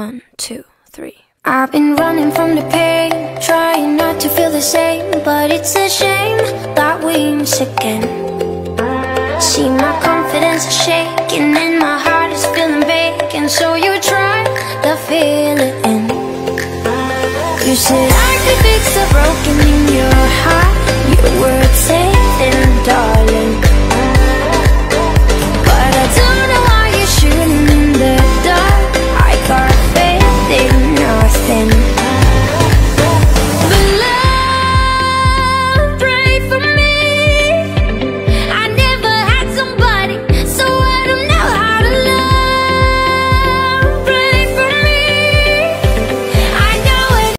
One, two, three. I've been running from the pain, trying not to feel the same, but it's a shame that we miss again. See, my confidence is shaking and my heart is feeling vacant, so you try to fill it in. You said I could fix the